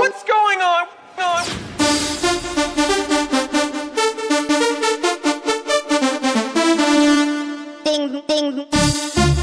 What's going on? Ding, ding.